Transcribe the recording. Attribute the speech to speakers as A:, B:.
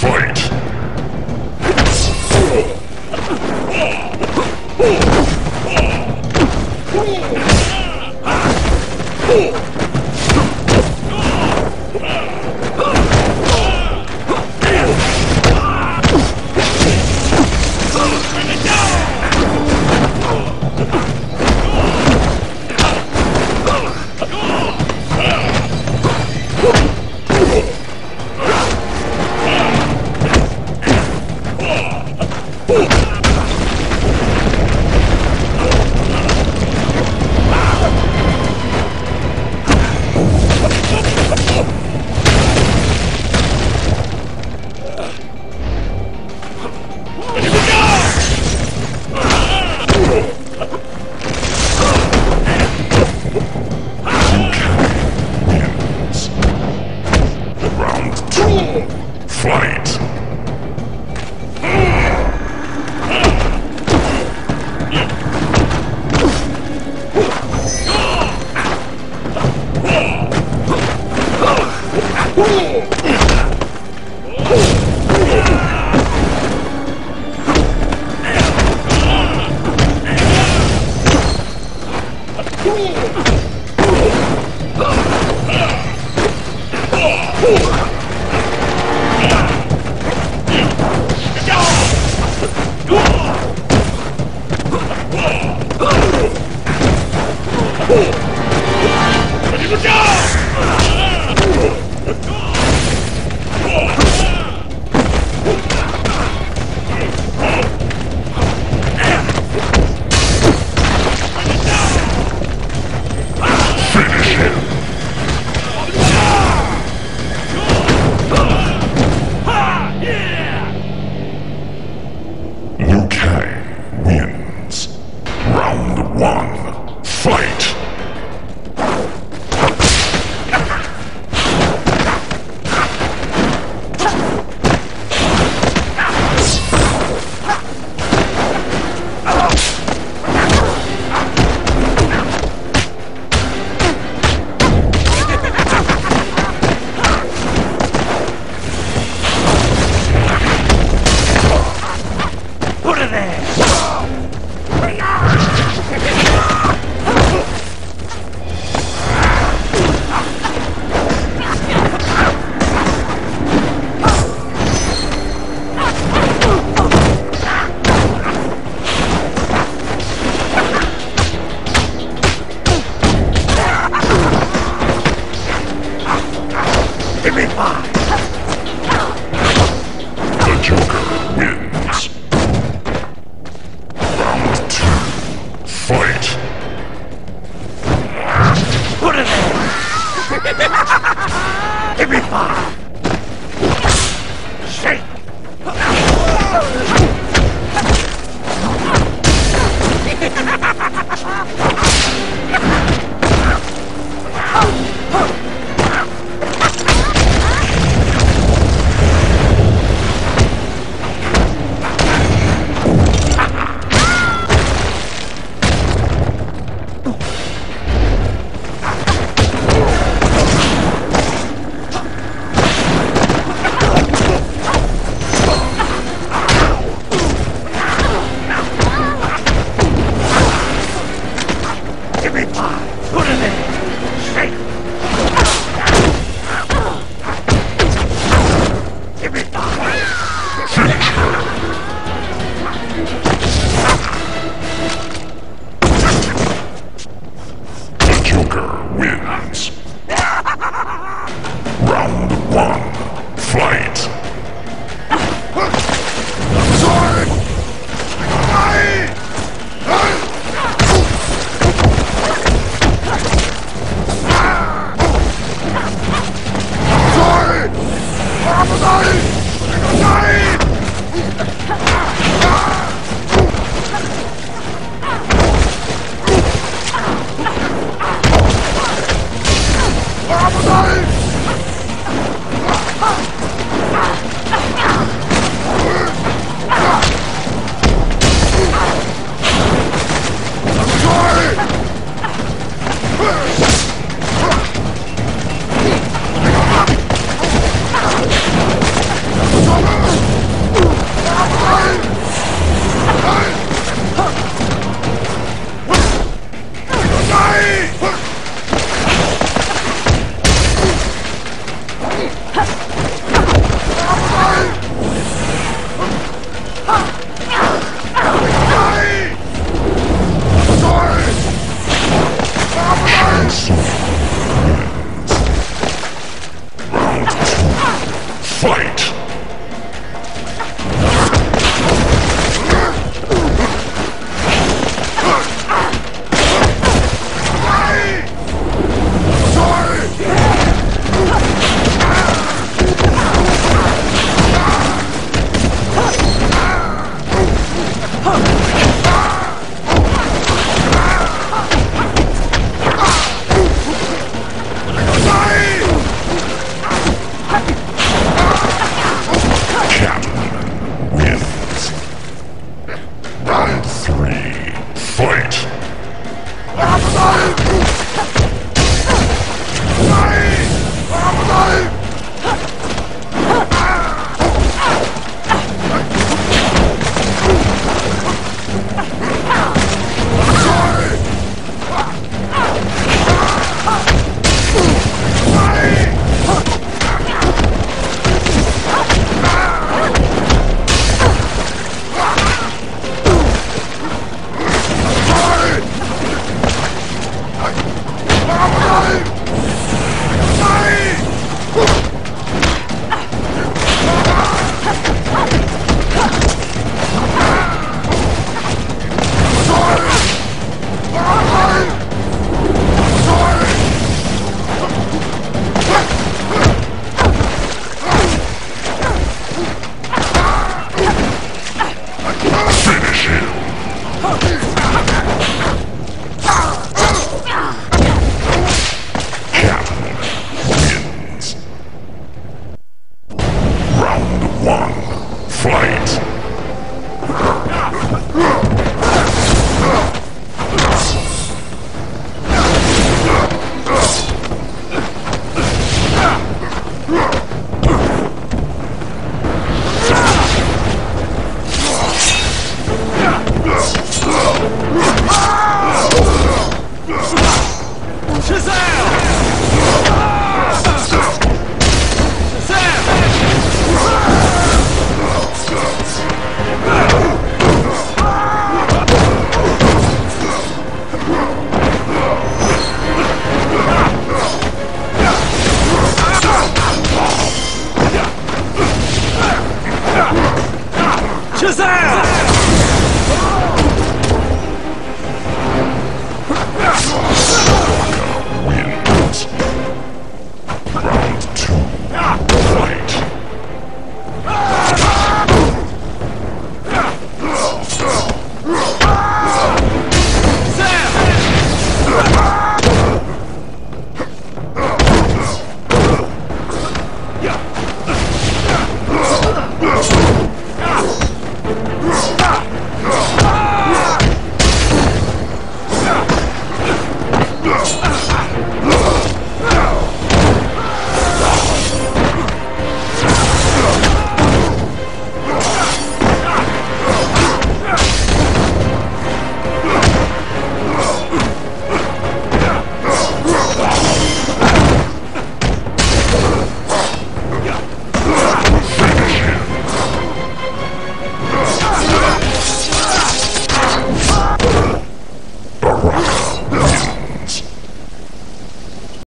A: Fight! Oh! Give me five! Fight! Yeah! 出赛。